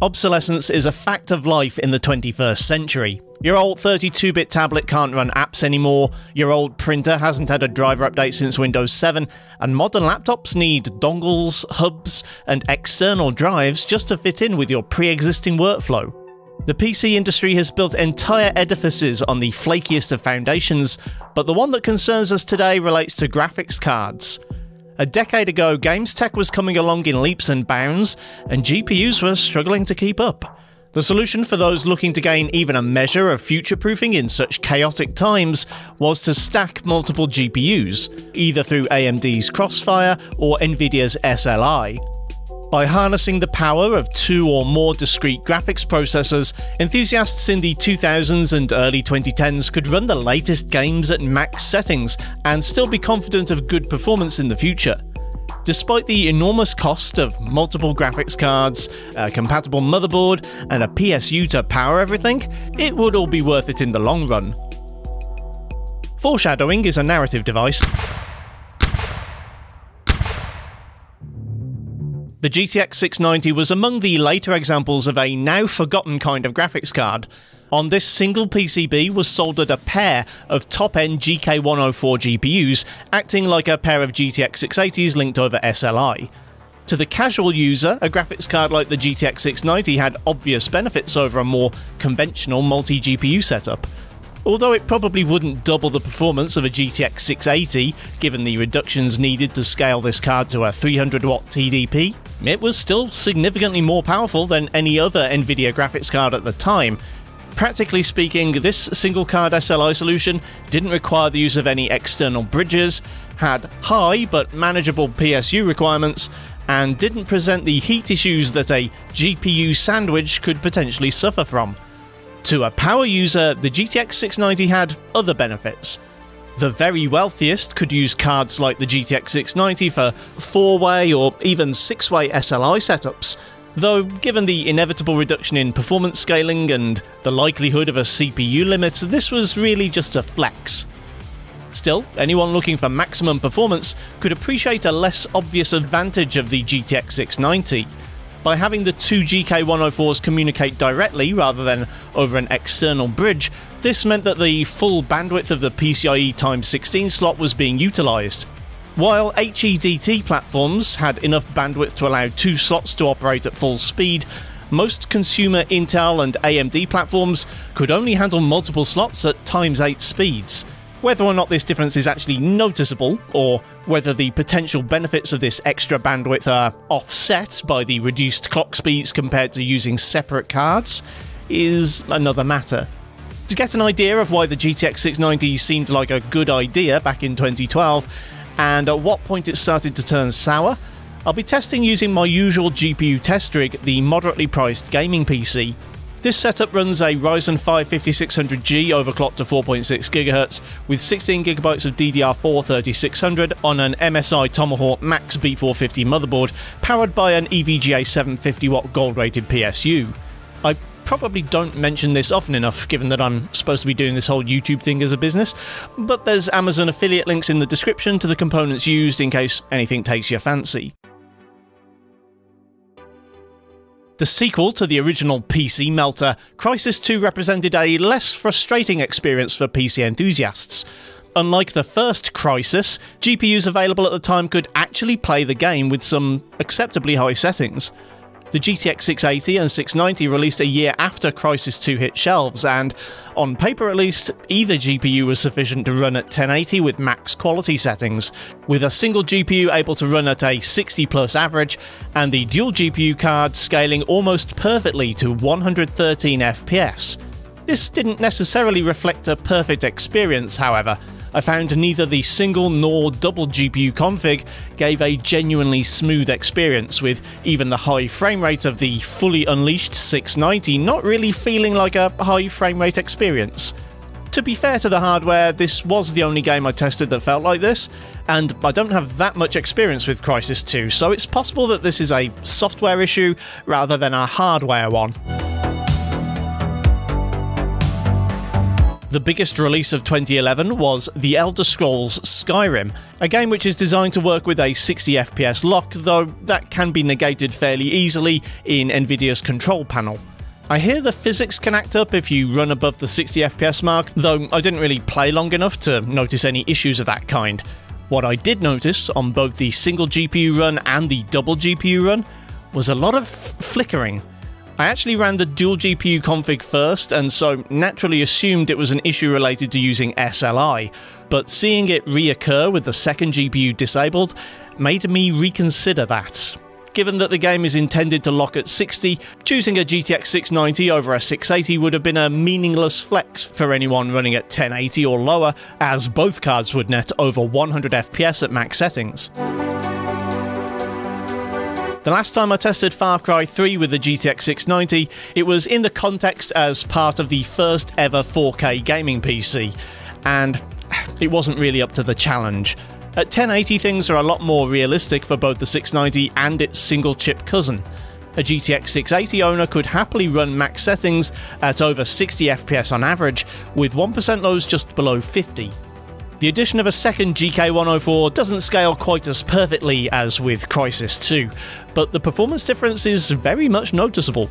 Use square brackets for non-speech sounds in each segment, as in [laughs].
Obsolescence is a fact of life in the 21st century. Your old 32 bit tablet can't run apps anymore, your old printer hasn't had a driver update since Windows 7, and modern laptops need dongles, hubs, and external drives just to fit in with your pre existing workflow. The PC industry has built entire edifices on the flakiest of foundations, but the one that concerns us today relates to graphics cards. A decade ago, games tech was coming along in leaps and bounds, and GPUs were struggling to keep up. The solution for those looking to gain even a measure of future proofing in such chaotic times was to stack multiple GPUs, either through AMD's Crossfire or Nvidia's SLI. By harnessing the power of two or more discrete graphics processors, enthusiasts in the 2000s and early 2010s could run the latest games at max settings and still be confident of good performance in the future. Despite the enormous cost of multiple graphics cards, a compatible motherboard, and a PSU to power everything, it would all be worth it in the long run. Foreshadowing is a narrative device The GTX 690 was among the later examples of a now forgotten kind of graphics card. On this single PCB was soldered a pair of top-end GK104 GPUs, acting like a pair of GTX 680s linked over SLI. To the casual user, a graphics card like the GTX 690 had obvious benefits over a more conventional multi-GPU setup. Although it probably wouldn't double the performance of a GTX 680, given the reductions needed to scale this card to a 300 watt TDP, it was still significantly more powerful than any other Nvidia graphics card at the time. Practically speaking, this single card SLI solution didn't require the use of any external bridges, had high but manageable PSU requirements, and didn't present the heat issues that a GPU sandwich could potentially suffer from. To a power user, the GTX 690 had other benefits. The very wealthiest could use cards like the GTX 690 for 4-way or even 6-way SLI setups, though given the inevitable reduction in performance scaling and the likelihood of a CPU limit, this was really just a flex. Still, anyone looking for maximum performance could appreciate a less obvious advantage of the GTX 690. By having the two GK104s communicate directly rather than over an external bridge, this meant that the full bandwidth of the PCIe x16 slot was being utilised. While HEDT platforms had enough bandwidth to allow two slots to operate at full speed, most consumer Intel and AMD platforms could only handle multiple slots at times 8 speeds. Whether or not this difference is actually noticeable, or whether the potential benefits of this extra bandwidth are offset by the reduced clock speeds compared to using separate cards, is another matter. To get an idea of why the GTX 690 seemed like a good idea back in 2012, and at what point it started to turn sour, I'll be testing using my usual GPU test rig, the moderately priced gaming PC. This setup runs a Ryzen 5 5600G overclocked to 4.6 GHz with 16GB of DDR4 3600 on an MSI Tomahawk Max B450 motherboard powered by an EVGA 750W gold rated PSU. I probably don't mention this often enough given that I'm supposed to be doing this whole YouTube thing as a business, but there's Amazon affiliate links in the description to the components used in case anything takes your fancy. The sequel to the original PC Melter, Crysis 2 represented a less frustrating experience for PC enthusiasts. Unlike the first Crysis, GPUs available at the time could actually play the game with some acceptably high settings. The GTX 680 and 690 released a year after Crysis 2 hit shelves, and, on paper at least, either GPU was sufficient to run at 1080 with max quality settings, with a single GPU able to run at a 60 plus average, and the dual GPU card scaling almost perfectly to 113 FPS. This didn't necessarily reflect a perfect experience, however, I found neither the single nor double GPU config gave a genuinely smooth experience, with even the high frame rate of the fully unleashed 690 not really feeling like a high frame rate experience. To be fair to the hardware, this was the only game I tested that felt like this, and I don't have that much experience with Crysis 2, so it's possible that this is a software issue rather than a hardware one. The biggest release of 2011 was The Elder Scrolls Skyrim, a game which is designed to work with a 60 FPS lock, though that can be negated fairly easily in Nvidia's control panel. I hear the physics can act up if you run above the 60 FPS mark, though I didn't really play long enough to notice any issues of that kind. What I did notice on both the single GPU run and the double GPU run was a lot of flickering. I actually ran the dual GPU config first, and so naturally assumed it was an issue related to using SLI, but seeing it reoccur with the second GPU disabled made me reconsider that. Given that the game is intended to lock at 60, choosing a GTX 690 over a 680 would have been a meaningless flex for anyone running at 1080 or lower, as both cards would net over 100 FPS at max settings. The last time I tested Far Cry 3 with the GTX 690, it was in the context as part of the first ever 4K gaming PC, and it wasn't really up to the challenge. At 1080 things are a lot more realistic for both the 690 and its single chip cousin. A GTX 680 owner could happily run max settings at over 60 FPS on average, with 1% lows just below 50. The addition of a second GK104 doesn't scale quite as perfectly as with Crysis 2, but the performance difference is very much noticeable.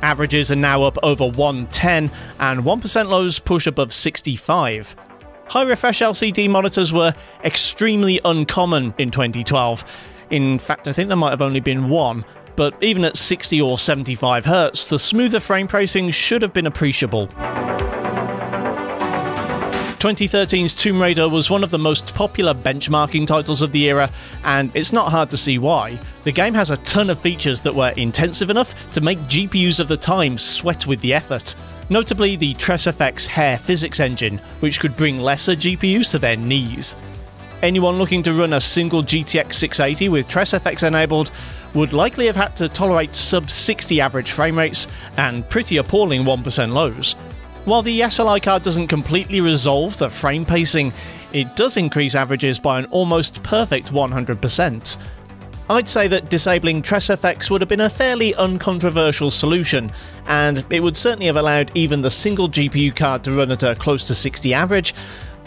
Averages are now up over 110, and 1% lows push above 65. High refresh LCD monitors were extremely uncommon in 2012. In fact, I think there might have only been one, but even at 60 or 75 Hz, the smoother frame tracing should have been appreciable. 2013's Tomb Raider was one of the most popular benchmarking titles of the era, and it's not hard to see why. The game has a ton of features that were intensive enough to make GPUs of the time sweat with the effort. Notably the TressFX hair physics engine, which could bring lesser GPUs to their knees. Anyone looking to run a single GTX 680 with TressFX enabled would likely have had to tolerate sub 60 average frame rates and pretty appalling 1% lows. While the SLI card doesn't completely resolve the frame pacing, it does increase averages by an almost perfect 100%. I'd say that disabling TressFX would have been a fairly uncontroversial solution, and it would certainly have allowed even the single GPU card to run at a close to 60 average,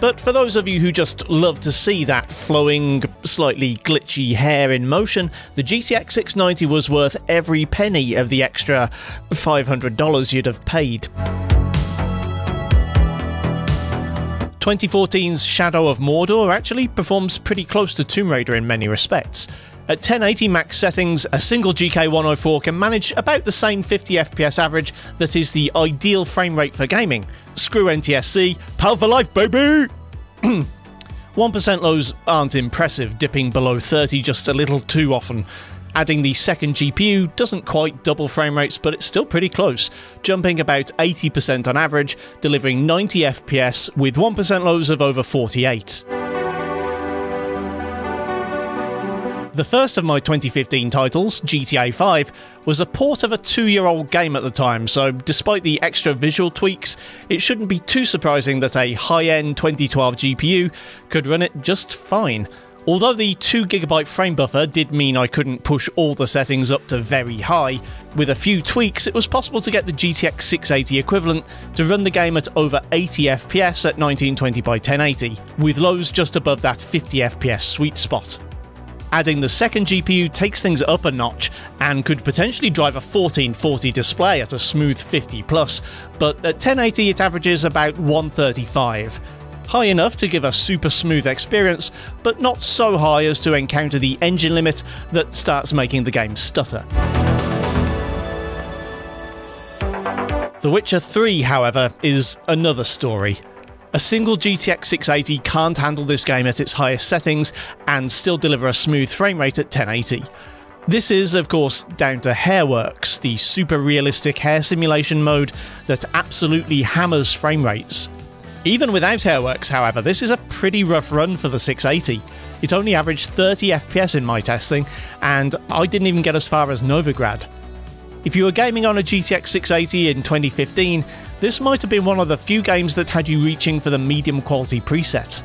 but for those of you who just love to see that flowing, slightly glitchy hair in motion, the GTX 690 was worth every penny of the extra $500 you'd have paid. 2014's Shadow of Mordor actually performs pretty close to Tomb Raider in many respects. At 1080 max settings, a single GK104 can manage about the same 50 FPS average that is the ideal frame rate for gaming. Screw NTSC, power for life, baby! [clears throat] 1% lows aren't impressive, dipping below 30 just a little too often, Adding the second GPU doesn't quite double frame rates, but it's still pretty close, jumping about 80% on average, delivering 90 FPS with 1% lows of over 48. The first of my 2015 titles, GTA 5, was a port of a two year old game at the time, so despite the extra visual tweaks, it shouldn't be too surprising that a high end 2012 GPU could run it just fine. Although the 2GB frame buffer did mean I couldn't push all the settings up to very high, with a few tweaks it was possible to get the GTX 680 equivalent to run the game at over 80 FPS at 1920 by 1080, with lows just above that 50 FPS sweet spot. Adding the second GPU takes things up a notch and could potentially drive a 1440 display at a smooth 50 plus, but at 1080 it averages about 135 high enough to give a super smooth experience, but not so high as to encounter the engine limit that starts making the game stutter. The Witcher 3, however, is another story. A single GTX 680 can't handle this game at its highest settings and still deliver a smooth frame rate at 1080. This is, of course, down to Hairworks, the super realistic hair simulation mode that absolutely hammers frame rates. Even without Hairworks, however, this is a pretty rough run for the 680. It only averaged 30 FPS in my testing, and I didn't even get as far as Novigrad. If you were gaming on a GTX 680 in 2015, this might have been one of the few games that had you reaching for the medium quality preset.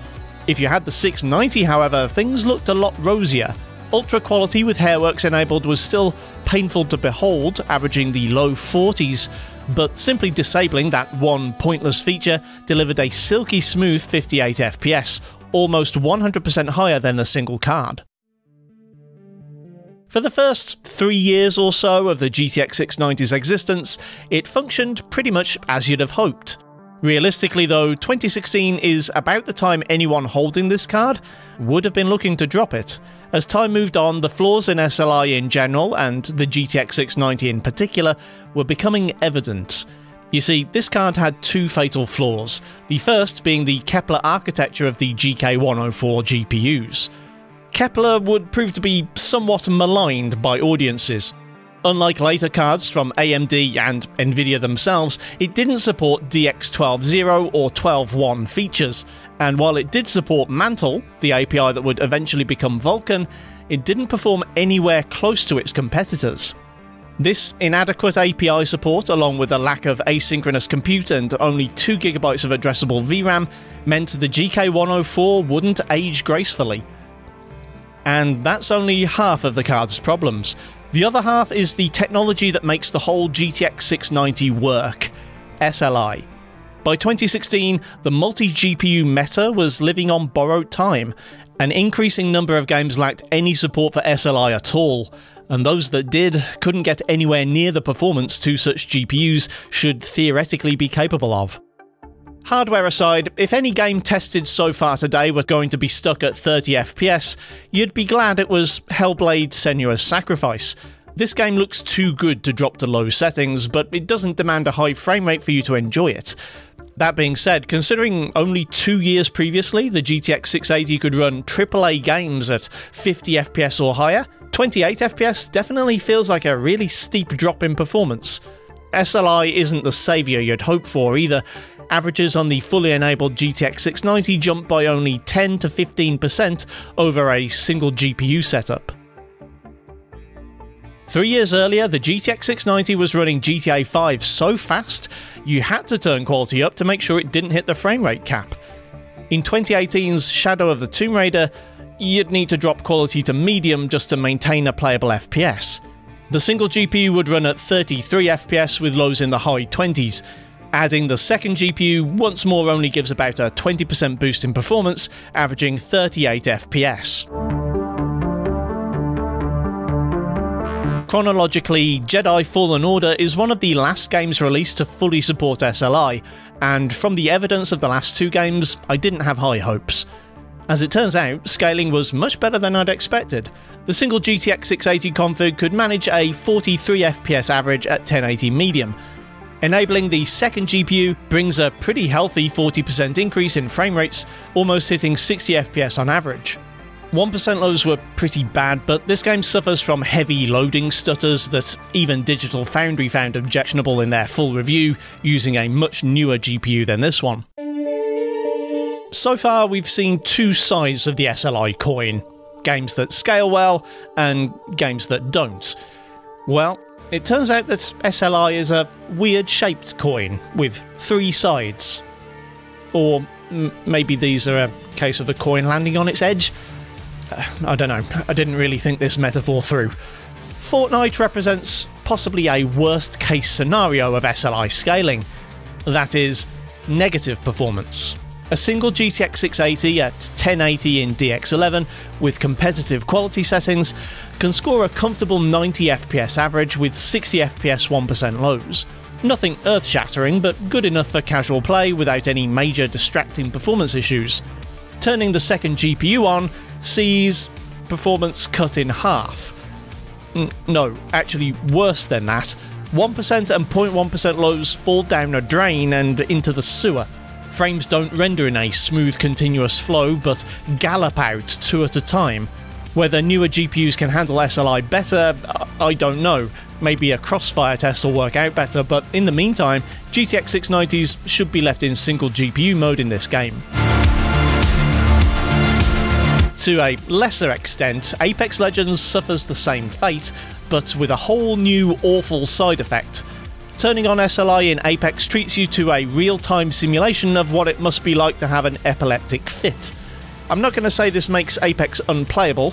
If you had the 690, however, things looked a lot rosier. Ultra quality with Hairworks enabled was still painful to behold, averaging the low 40s, but simply disabling that one pointless feature delivered a silky smooth 58 FPS, almost 100% higher than the single card. For the first three years or so of the GTX 690's existence, it functioned pretty much as you'd have hoped. Realistically though, 2016 is about the time anyone holding this card would have been looking to drop it. As time moved on, the flaws in SLI in general, and the GTX 690 in particular, were becoming evident. You see, this card had two fatal flaws, the first being the Kepler architecture of the GK104 GPUs. Kepler would prove to be somewhat maligned by audiences. Unlike later cards from AMD and Nvidia themselves, it didn't support DX12.0 or 12.1 features, and while it did support Mantle, the API that would eventually become Vulkan, it didn't perform anywhere close to its competitors. This inadequate API support, along with a lack of asynchronous compute and only 2GB of addressable VRAM, meant the GK104 wouldn't age gracefully. And that's only half of the card's problems. The other half is the technology that makes the whole GTX 690 work SLI. By 2016, the multi GPU meta was living on borrowed time. An increasing number of games lacked any support for SLI at all, and those that did couldn't get anywhere near the performance two such GPUs should theoretically be capable of. Hardware aside, if any game tested so far today were going to be stuck at 30 FPS, you'd be glad it was Hellblade Senua's Sacrifice. This game looks too good to drop to low settings, but it doesn't demand a high frame rate for you to enjoy it. That being said, considering only two years previously the GTX 680 could run AAA games at 50 FPS or higher, 28 FPS definitely feels like a really steep drop in performance. SLI isn't the saviour you'd hope for either. Averages on the fully enabled GTX 690 jump by only 10 to 15% over a single GPU setup. Three years earlier, the GTX 690 was running GTA 5 so fast, you had to turn quality up to make sure it didn't hit the frame rate cap. In 2018's Shadow of the Tomb Raider, you'd need to drop quality to medium just to maintain a playable FPS. The single GPU would run at 33 FPS with lows in the high 20s. Adding the second GPU once more only gives about a 20% boost in performance, averaging 38 FPS. Chronologically, Jedi Fallen Order is one of the last games released to fully support SLI, and from the evidence of the last two games, I didn't have high hopes. As it turns out, scaling was much better than I'd expected. The single GTX 680 config could manage a 43 FPS average at 1080 medium. Enabling the second GPU brings a pretty healthy 40% increase in frame rates, almost hitting 60 FPS on average. 1% lows were pretty bad, but this game suffers from heavy loading stutters that even Digital Foundry found objectionable in their full review, using a much newer GPU than this one. So far, we've seen two sides of the SLI coin games that scale well and games that don't. Well, it turns out that SLI is a weird shaped coin with three sides. Or maybe these are a case of the coin landing on its edge. Uh, I don't know, I didn't really think this metaphor through. Fortnite represents possibly a worst case scenario of SLI scaling. That is, negative performance. A single GTX 680 at 1080 in DX11 with competitive quality settings can score a comfortable 90 FPS average with 60 FPS 1% lows. Nothing earth shattering, but good enough for casual play without any major distracting performance issues. Turning the second GPU on sees performance cut in half. Mm, no, actually worse than that. 1% and 0.1% lows fall down a drain and into the sewer. Frames don't render in a smooth continuous flow, but gallop out two at a time. Whether newer GPUs can handle SLI better, I don't know. Maybe a crossfire test will work out better, but in the meantime, GTX 690s should be left in single GPU mode in this game. To a lesser extent, Apex Legends suffers the same fate, but with a whole new awful side effect. Turning on SLI in Apex treats you to a real-time simulation of what it must be like to have an epileptic fit. I'm not going to say this makes Apex unplayable.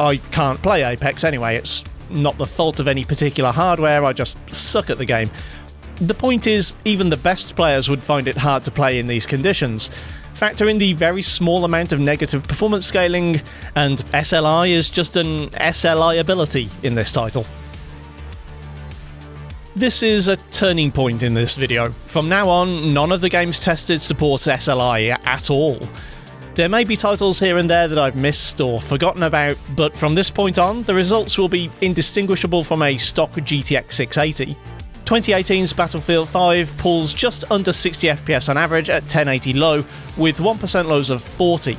I can't play Apex anyway, it's not the fault of any particular hardware, I just suck at the game. The point is, even the best players would find it hard to play in these conditions. Factor in the very small amount of negative performance scaling, and SLI is just an SLI ability in this title. This is a turning point in this video. From now on, none of the games tested supports SLI at all. There may be titles here and there that I've missed or forgotten about, but from this point on, the results will be indistinguishable from a stock GTX 680. 2018's Battlefield 5 pulls just under 60 FPS on average at 1080 low, with 1% lows of 40.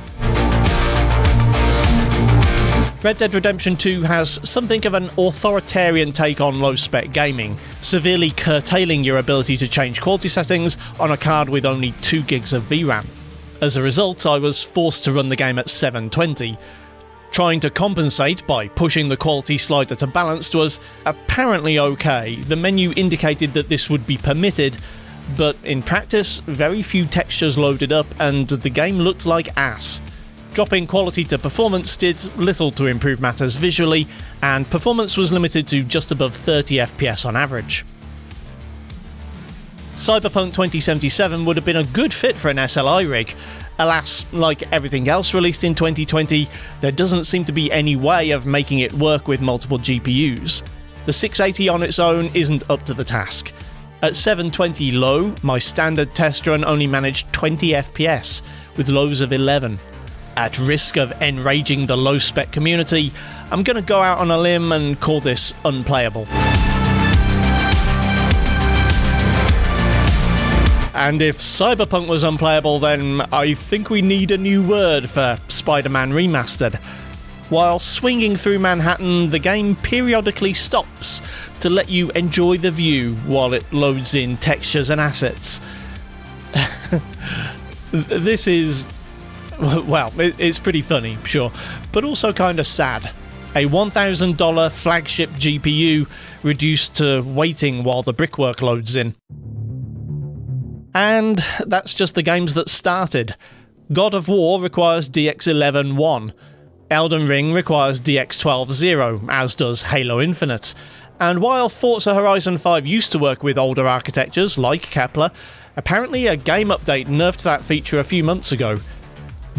Red Dead Redemption 2 has something of an authoritarian take on low spec gaming, severely curtailing your ability to change quality settings on a card with only 2 gigs of VRAM. As a result, I was forced to run the game at 720. Trying to compensate by pushing the quality slider to balanced was apparently okay. The menu indicated that this would be permitted, but in practice, very few textures loaded up and the game looked like ass. Dropping quality to performance did little to improve matters visually, and performance was limited to just above 30 FPS on average. Cyberpunk 2077 would have been a good fit for an SLI rig. Alas, like everything else released in 2020, there doesn't seem to be any way of making it work with multiple GPUs. The 680 on its own isn't up to the task. At 720 low, my standard test run only managed 20 FPS, with lows of 11. At risk of enraging the low spec community, I'm gonna go out on a limb and call this unplayable. And if Cyberpunk was unplayable, then I think we need a new word for Spider Man Remastered. While swinging through Manhattan, the game periodically stops to let you enjoy the view while it loads in textures and assets. [laughs] this is. [laughs] Well, it's pretty funny, sure, but also kind of sad. A $1,000 flagship GPU reduced to waiting while the brickwork loads in. And that's just the games that started. God of War requires DX11 1. Elden Ring requires DX12 0, as does Halo Infinite. And while Forza Horizon 5 used to work with older architectures like Kepler, apparently a game update nerfed that feature a few months ago.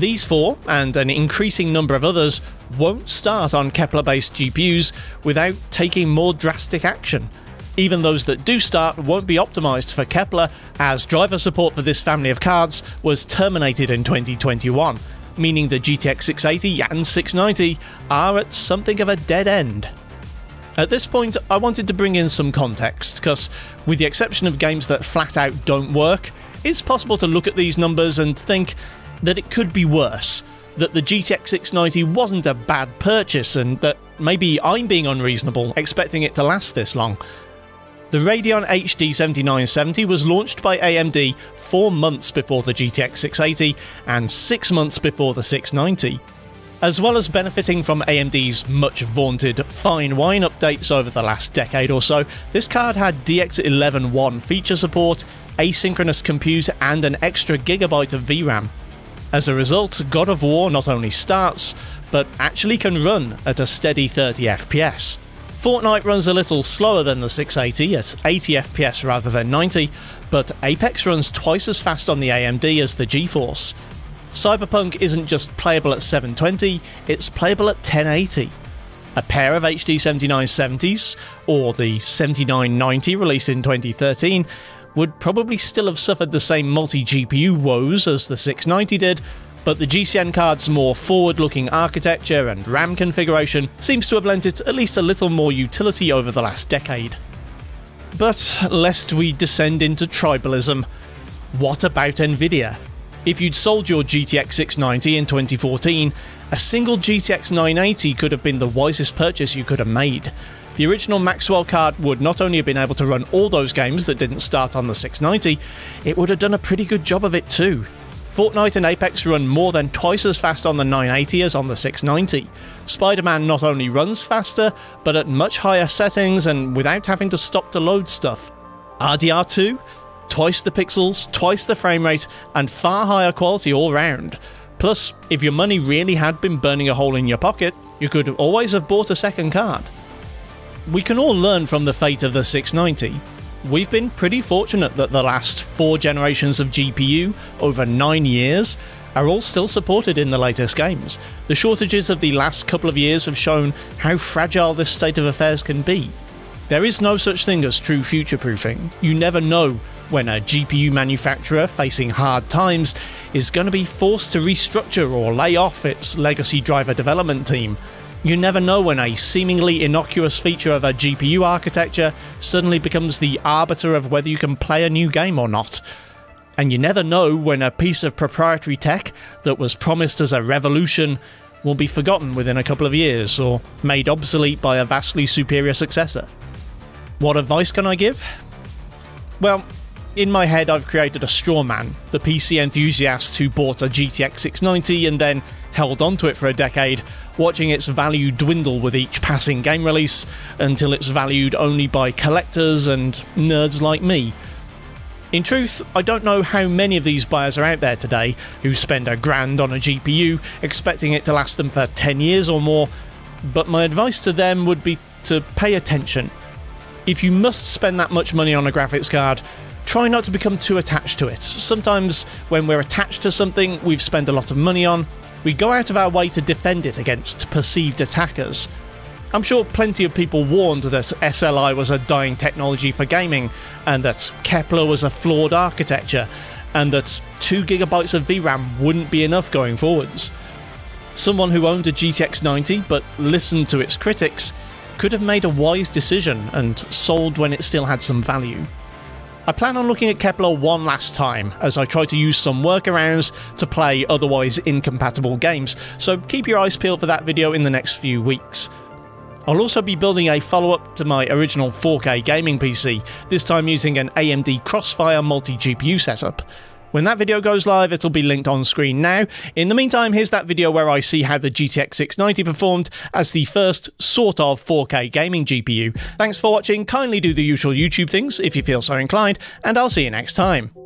These four, and an increasing number of others, won't start on Kepler based GPUs without taking more drastic action. Even those that do start won't be optimised for Kepler, as driver support for this family of cards was terminated in 2021, meaning the GTX 680 and 690 are at something of a dead end. At this point, I wanted to bring in some context, because with the exception of games that flat out don't work, it's possible to look at these numbers and think that it could be worse, that the GTX 690 wasn't a bad purchase, and that maybe I'm being unreasonable expecting it to last this long. The Radeon HD 7970 was launched by AMD four months before the GTX 680 and six months before the 690. As well as benefiting from AMD's much vaunted fine wine updates over the last decade or so, this card had DX11 feature support, asynchronous compute, and an extra gigabyte of VRAM. As a result, God of War not only starts, but actually can run at a steady 30 FPS. Fortnite runs a little slower than the 680 at 80 FPS rather than 90, but Apex runs twice as fast on the AMD as the GeForce. Cyberpunk isn't just playable at 720, it's playable at 1080. A pair of HD 7970s, or the 7990 released in 2013, would probably still have suffered the same multi GPU woes as the 690 did, but the GCN card's more forward-looking architecture and RAM configuration seems to have lent it at least a little more utility over the last decade. But lest we descend into tribalism, what about Nvidia? If you'd sold your GTX 690 in 2014, a single GTX 980 could have been the wisest purchase you could have made. The original Maxwell card would not only have been able to run all those games that didn't start on the 690, it would have done a pretty good job of it too. Fortnite and Apex run more than twice as fast on the 980 as on the 690. Spider Man not only runs faster, but at much higher settings and without having to stop to load stuff. RDR2? Twice the pixels, twice the frame rate, and far higher quality all round. Plus, if your money really had been burning a hole in your pocket, you could always have bought a second card. We can all learn from the fate of the 690. we've been pretty fortunate that the last four generations of GPU, over nine years, are all still supported in the latest games. The shortages of the last couple of years have shown how fragile this state of affairs can be. There is no such thing as true future proofing. You never know when a GPU manufacturer facing hard times is going to be forced to restructure or lay off its legacy driver development team. You never know when a seemingly innocuous feature of a GPU architecture suddenly becomes the arbiter of whether you can play a new game or not. And you never know when a piece of proprietary tech that was promised as a revolution will be forgotten within a couple of years or made obsolete by a vastly superior successor. What advice can I give? Well, in my head, I've created a straw man, the PC enthusiast who bought a GTX 690 and then held onto it for a decade, watching its value dwindle with each passing game release until it's valued only by collectors and nerds like me. In truth, I don't know how many of these buyers are out there today who spend a grand on a GPU expecting it to last them for 10 years or more, but my advice to them would be to pay attention. If you must spend that much money on a graphics card, try not to become too attached to it. Sometimes, when we're attached to something we've spent a lot of money on, we go out of our way to defend it against perceived attackers. I'm sure plenty of people warned that SLI was a dying technology for gaming, and that Kepler was a flawed architecture, and that 2GB of VRAM wouldn't be enough going forwards. Someone who owned a GTX 90 but listened to its critics could have made a wise decision and sold when it still had some value. I plan on looking at Kepler one last time, as I try to use some workarounds to play otherwise incompatible games, so keep your eyes peeled for that video in the next few weeks. I'll also be building a follow-up to my original 4K gaming PC, this time using an AMD Crossfire multi-GPU setup. When that video goes live, it'll be linked on screen now. In the meantime, here's that video where I see how the GTX 690 performed as the first sort of 4K gaming GPU. Thanks for watching, kindly do the usual YouTube things if you feel so inclined, and I'll see you next time.